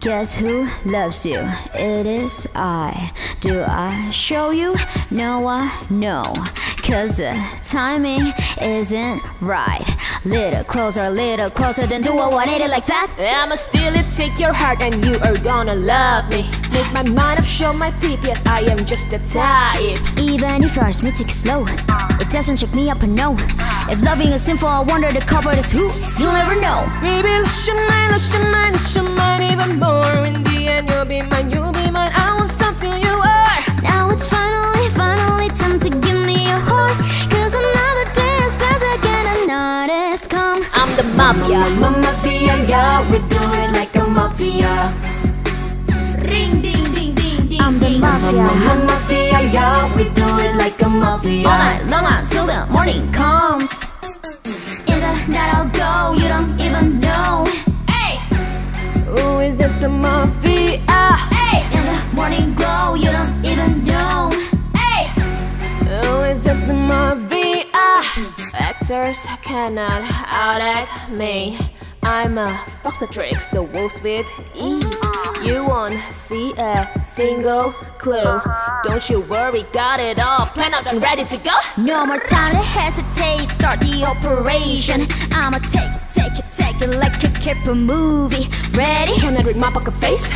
Guess who loves you? It is I. Do I show you? No, I know. Cause the timing isn't right. Little closer, little closer, then do I want it like that? I'ma steal it, take your heart, and you are gonna love me. Make my mind up, show my peep, yes, I am just a type. Even if yours me take slow, it doesn't check me up no. If loving is sinful, I wonder the cover is who? You'll never know. Baby, lose your mind, lose your mind, lose your mind even more. In the end, you'll be mine, mafia. I'm a mafia, yeah, we do it like a mafia. Ring ding ding ding ding. I'm the mafia. I'm a mafia, yeah, we do it like a mafia. All night long until the morning comes. In the night I'll go, you don't even know. Hey, who is it? The mafia. Actors cannot outact me. I'm a fox that tricks the wolves with ease. You won't see a single clue. Don't you worry, got it all planned out and ready to go. No more time to hesitate, start the operation. I'ma take it, take it, take it like a caper movie. Ready? Can I read my poker face?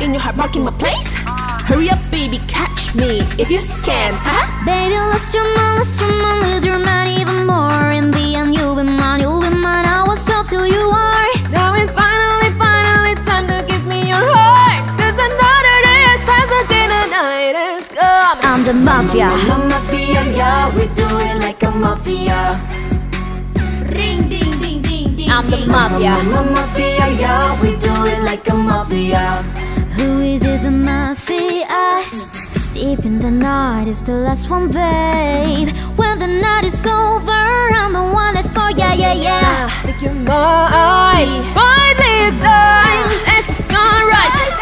In your heart, marking my place. Hurry up, baby, catch me if you can, huh? Baby, lose your mind, lose your mind, lose your mind even more. In the end, you'll be mine, you'll be mine. I won't stop till you are. Now it's finally, finally time to give me your heart. Cause another day has passed, a day the night has come. I'm the mafia. I'm a mafia, yeah, we do it like a mafia. Ring ding ding ding ding. I'm the mafia. I'm a mafia, yeah, we do it like a mafia. Who is it, the mafia? Deep in the night is the last one, babe. When the night is over, I'm the one that for yeah, yeah, yeah. Make your mind. Finally, it's time. As the sunrise.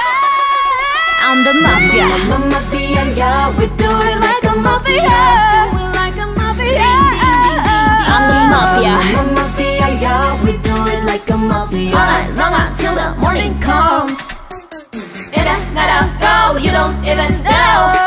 I'm the mafia. I'm a mafia, yeah, we do it like a mafia. Do it like a mafia. I'm the mafia. I'm a mafia, yeah, we do it like a mafia. All night long until the morning comes gotta go, you don't even know.